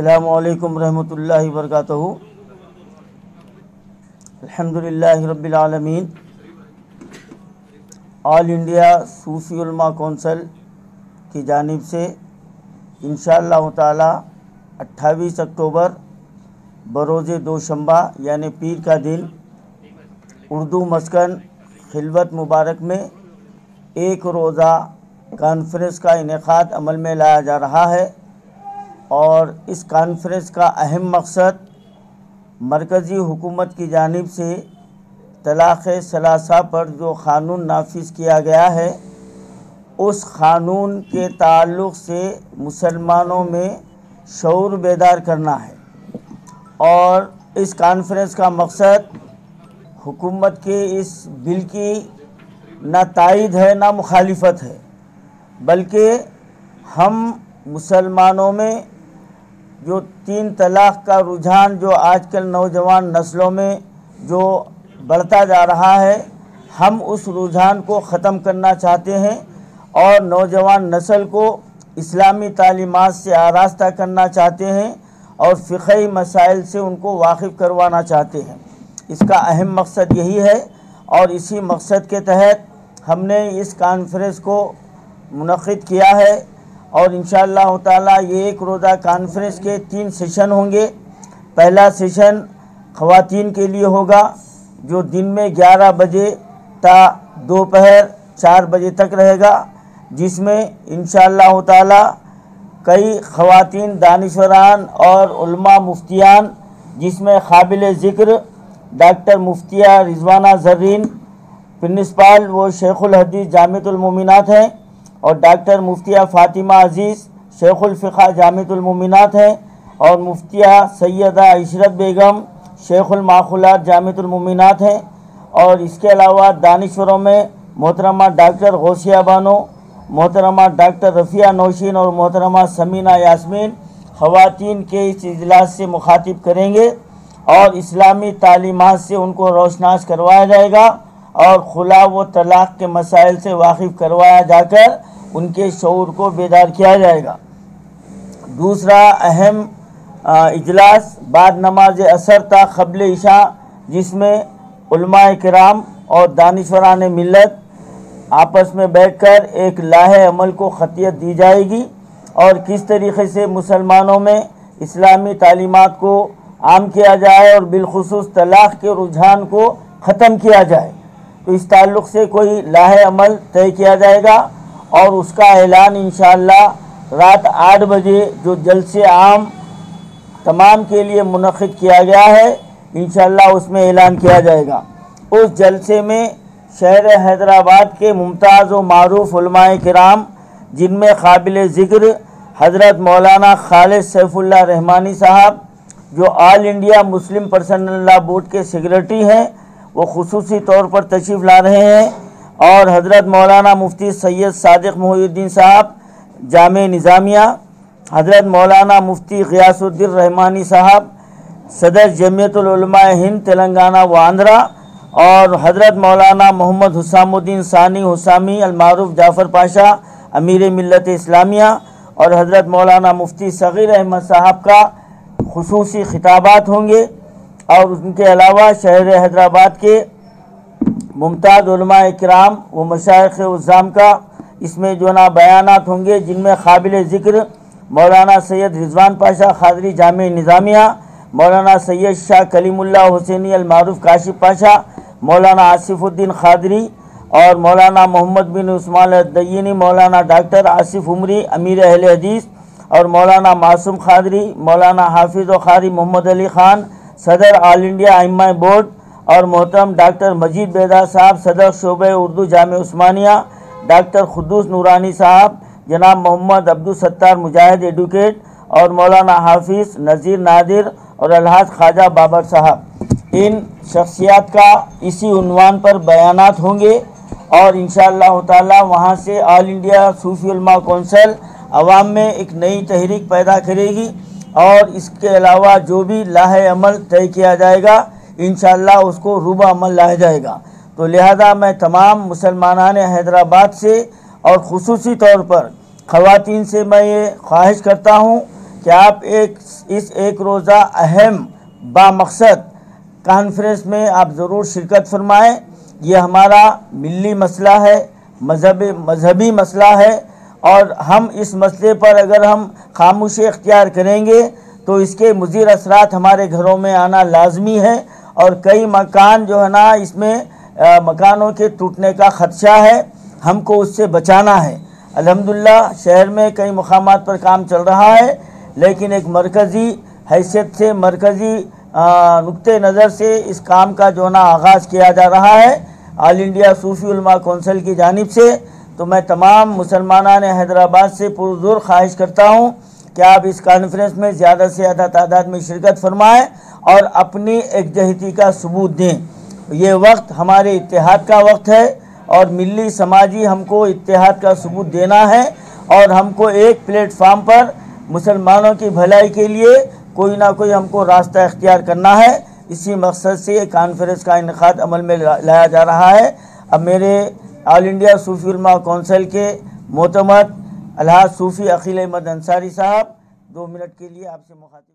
السلام علیکم ورحمۃ اللہ وبرکاتہ۔ الحمد للہ رب العالمین۔ آل انڈیا صوفی علماء کونسل کی جانب سے انشاءاللہ اللہ تعالی اٹھائیس اکتوبر بروز دوشنبہ یعنی پیر کا دن اردو مسکن خلوت مبارک میں ایک روزہ کانفرنس کا انعقاد عمل میں لایا جا رہا ہے۔ اور اس کانفرنس کا اہم مقصد مرکزی حکومت کی جانب سے طلاق ثلاثہ پر جو قانون نافذ کیا گیا ہے، اس قانون کے تعلق سے مسلمانوں میں شعور بیدار کرنا ہے۔ اور اس کانفرنس کا مقصد حکومت کے اس بل کی نہ تائید ہے، نہ مخالفت ہے، بلکہ ہم مسلمانوں میں جو تین طلاق کا رجحان جو آج کل نوجوان نسلوں میں جو بڑھتا جا رہا ہے، ہم اس رجحان کو ختم کرنا چاہتے ہیں اور نوجوان نسل کو اسلامی تعلیمات سے آراستہ کرنا چاہتے ہیں اور فقہی مسائل سے ان کو واقف کروانا چاہتے ہیں۔ اس کا اہم مقصد یہی ہے اور اسی مقصد کے تحت ہم نے اس کانفرنس کو منعقد کیا ہے۔ اور انشاءاللہ تعالی یہ ایک روزہ کانفرنس کے تین سیشن ہوں گے۔ پہلا سیشن خواتین کے لیے ہوگا، جو دن میں گیارہ بجے تا دوپہر چار بجے تک رہے گا، جس میں انشاءاللہ تعالی کئی خواتین، دانشوران اور علماء مفتیان، جس میں قابل ذکر ڈاکٹر مفتیہ رضوانہ زرین، پرنسپال وہ شیخ الحدیث جامعۃ المومنات ہیں اور ڈاکٹر مفتیہ فاطمہ عزیز شیخ الفقہ جامعۃ المومنات ہیں اور مفتیہ سیدہ عشرت بیگم شیخ الماخلات جامعۃ المومنات ہیں اور اس کے علاوہ دانشوروں میں محترمہ ڈاکٹر غوثیہ بانو محترمہ ڈاکٹر رفیہ نوشین اور محترمہ سمینہ یاسمین خواتین کے اس اجلاس سے مخاطب کریں گے اور اسلامی تعلیمات سے ان کو روشناس کروایا جائے گا۔ اور خلا و طلاق کے مسائل سے واقف کروایا جا کر ان کے شعور کو بیدار کیا جائے گا۔ دوسرا اہم اجلاس بعد نماز اثر تا قبل عشاء، جس میں علماء کرام اور دانشوران ملت آپس میں بیٹھ کر ایک لاہ عمل کو خطیت دی جائے گی اور کس طریقے سے مسلمانوں میں اسلامی تعلیمات کو عام کیا جائے اور بالخصوص طلاق کے رجحان کو ختم کیا جائے۔ اس تعلق سے کوئی لاہ عمل طے کیا جائے گا اور اس کا اعلان انشاءاللہ رات آٹھ بجے جو جلسے عام تمام کے لیے منعقد کیا گیا ہے، انشاءاللہ اس میں اعلان کیا جائے گا۔ اس جلسے میں شہر حیدرآباد کے ممتاز و معروف علماء کرام، جن میں قابل ذکر حضرت مولانا خالد سیف اللہ رحمانی صاحب، جو all India Muslim personal law board کے سیکرٹری ہیں وہ خصوصی طور پر تشریف لا رہے ہیں اور حضرت مولانا مفتی سید صادق محی الدین صاحب، جامع نظامیہ، حضرت مولانا مفتی غیاس الدین رحمانی صاحب، صدر جمعیت العلماء ہند، تلنگانہ و آندھرا اور حضرت مولانا محمد حسام الدین ثانی حسامی، المعروف جعفر پاشا، امیر ملت اسلامیہ اور حضرت مولانا مفتی صغیر احمد صاحب کا خصوصی خطابات ہوں گے۔ اور ان کے علاوہ شہر حیدرآباد کے ممتاز علماء اکرام و مشائق عظام کا اس میں جو نا بیانات ہوں گے، جن میں قابل ذکر مولانا سید رضوان پاشا، خادری جامع نظامیہ، مولانا سید شاہ کلیم اللہ حسینی المعروف کاشف پاشا، مولانا آصف الدین خادری اور مولانا محمد بن عثمان الدینی، مولانا ڈاکٹر آصف عمری، امیر اہل حدیث اور مولانا معصوم خادری، مولانا حافظ و خاری محمد علی خان صدر آل انڈیا ائمہ بورڈ اور محترم ڈاکٹر مجید بیدار صاحب، صدر شعبہ اردو جامع عثمانیہ، ڈاکٹر خدوس نورانی صاحب، جناب محمد عبدالستار مجاہد ایڈوکیٹ اور مولانا حافظ نذیر نادر اور الحاظ خواجہ بابر صاحب۔ ان شخصیات کا اسی عنوان پر بیانات ہوں گے اور انشاءاللہ تعالی وہاں سے آل انڈیا صوفی علماء کونسل عوام میں ایک نئی تحریک پیدا کرے گی۔ اور اس کے علاوہ جو بھی لاہ عمل طے کیا جائے گا، انشاءاللہ اس کو روبہ عمل لایا جائے گا۔ تو لہذا میں تمام مسلمانان حیدرآباد سے اور خصوصی طور پر خواتین سے میں یہ خواہش کرتا ہوں کہ آپ ایک، اس ایک روزہ اہم بامقصد کانفرنس میں آپ ضرور شرکت فرمائیں۔ یہ ہمارا ملی مسئلہ ہے مذہبی مذہبی مسئلہ ہے۔ اور ہم اس مسئلے پر اگر ہم خاموشی اختیار کریں گے تو اس کے مضر اثرات ہمارے گھروں میں آنا لازمی ہے اور کئی مکان جو ہے نا اس میں مکانوں کے ٹوٹنے کا خدشہ ہے، ہم کو اس سے بچانا ہے۔ الحمدللہ، شہر میں کئی مقامات پر کام چل رہا ہے، لیکن ایک مرکزی حیثیت سے، مرکزی نقطۂ نظر سے اس کام کا جو نا آغاز کیا جا رہا ہے۔ آل انڈیا صوفی علماء کونسل کی جانب سے تو میں تمام مسلمانان حیدرآباد سے پرزور خواہش کرتا ہوں کہ آپ اس کانفرنس میں زیادہ سے زیادہ تعداد میں شرکت فرمائیں اور اپنی ایکجہتی کا ثبوت دیں۔ یہ وقت ہمارے اتحاد کا وقت ہے اور ملی سماجی ہم کو اتحاد کا ثبوت دینا ہے اور ہم کو ایک پلیٹ فارم پر مسلمانوں کی بھلائی کے لیے کوئی نہ کوئی ہم کو راستہ اختیار کرنا ہے۔ اسی مقصد سے یہ کانفرنس کا انعقاد عمل میں لایا جا رہا ہے۔ اب میرے آل انڈیا صوفی علماء کونسل کے معتمد الحاظ صوفی عقیل احمد انصاری صاحب، دو منٹ کے لیے آپ سے مخاطب